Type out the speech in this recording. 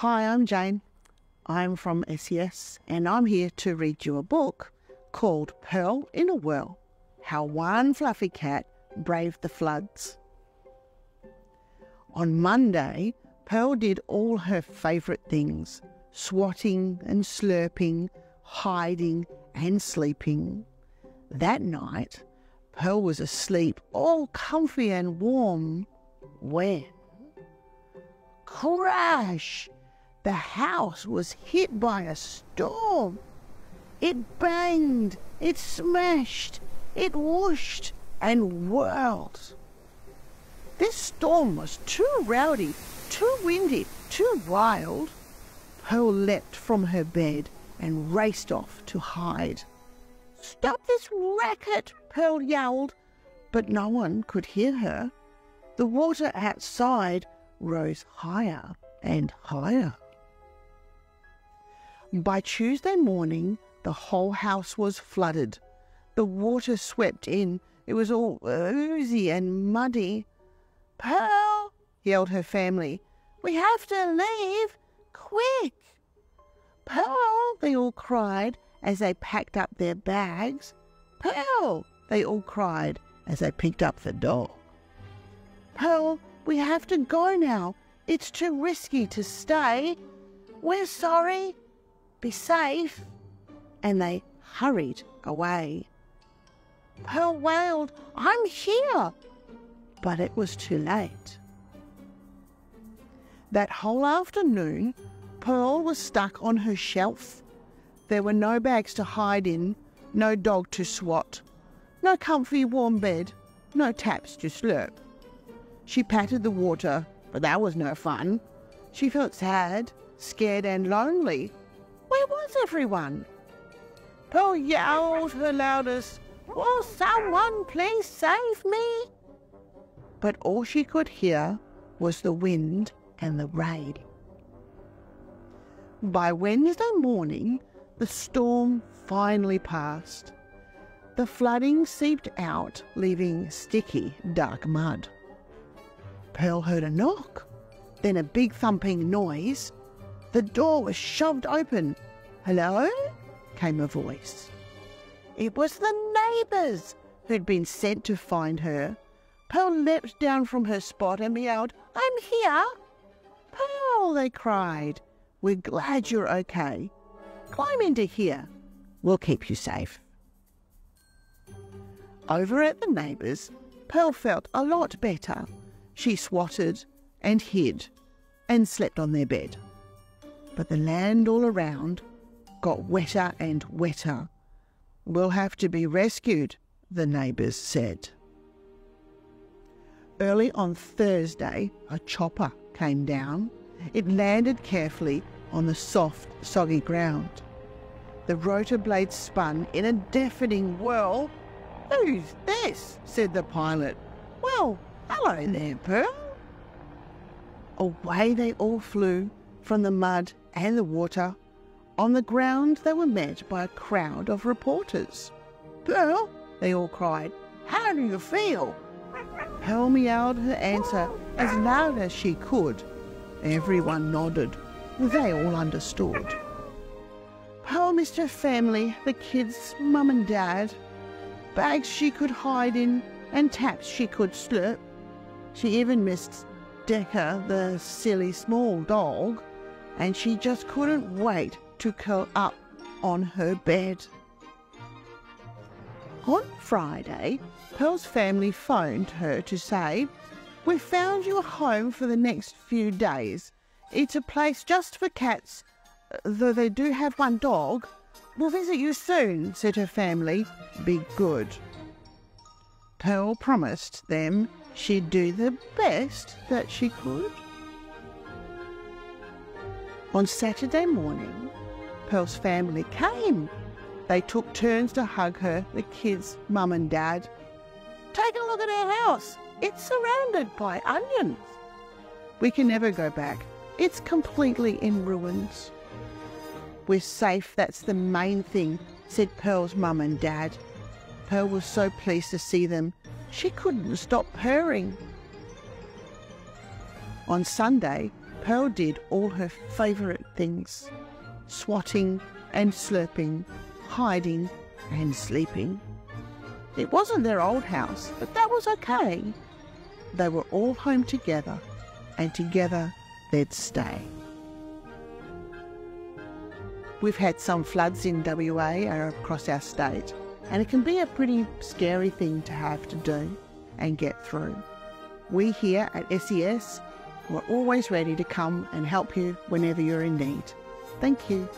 Hi, I'm Jane. I'm from SES and I'm here to read you a book called Pearl in a Whirl How One Fluffy Cat Braved the Floods. On Monday, Pearl did all her favourite things swatting and slurping, hiding and sleeping. That night, Pearl was asleep, all comfy and warm, when crash! The house was hit by a storm. It banged, it smashed, it whooshed and whirled. This storm was too rowdy, too windy, too wild. Pearl leapt from her bed and raced off to hide. Stop this racket, Pearl yelled, but no one could hear her. The water outside rose higher and higher. By Tuesday morning, the whole house was flooded. The water swept in. It was all oozy and muddy. Pearl, yelled her family, we have to leave. Quick! Pearl, they all cried as they packed up their bags. Pearl, they all cried as they picked up the dog. Pearl, we have to go now. It's too risky to stay. We're sorry. Be safe. And they hurried away. Pearl wailed, I'm here. But it was too late. That whole afternoon, Pearl was stuck on her shelf. There were no bags to hide in, no dog to swat, no comfy warm bed, no taps to slurp. She patted the water, but that was no fun. She felt sad, scared, and lonely. Where was everyone? Pearl yelled her loudest, Will someone please save me? But all she could hear was the wind and the rain. By Wednesday morning, the storm finally passed. The flooding seeped out, leaving sticky, dark mud. Pearl heard a knock, then a big thumping noise. The door was shoved open. Hello? came a voice. It was the neighbours who'd been sent to find her. Pearl leapt down from her spot and meowed, I'm here. Pearl, they cried. We're glad you're okay. Climb into here. We'll keep you safe. Over at the neighbours, Pearl felt a lot better. She swatted and hid and slept on their bed. But the land all around got wetter and wetter. We'll have to be rescued, the neighbours said. Early on Thursday, a chopper came down. It landed carefully on the soft, soggy ground. The rotor blades spun in a deafening whirl. Who's this? said the pilot. Well, hello there, Pearl. Away they all flew from the mud and the water. On the ground, they were met by a crowd of reporters. Pearl, they all cried, how do you feel? Pearl meowed her answer as loud as she could. Everyone nodded. They all understood. Pearl missed her family, the kids, mum and dad. Bags she could hide in and taps she could slurp. She even missed Decker, the silly small dog, and she just couldn't wait to curl up on her bed. On Friday, Pearl's family phoned her to say, We found you a home for the next few days. It's a place just for cats, though they do have one dog. We'll visit you soon, said her family. Be good. Pearl promised them she'd do the best that she could. On Saturday morning, Pearl's family came. They took turns to hug her, the kids, mum and dad. Take a look at our house. It's surrounded by onions. We can never go back. It's completely in ruins. We're safe, that's the main thing, said Pearl's mum and dad. Pearl was so pleased to see them, she couldn't stop purring. On Sunday, Pearl did all her favourite things swatting and slurping, hiding and sleeping. It wasn't their old house, but that was okay. They were all home together, and together they'd stay. We've had some floods in WA or uh, across our state, and it can be a pretty scary thing to have to do and get through. We here at SES we're always ready to come and help you whenever you're in need. Thank you.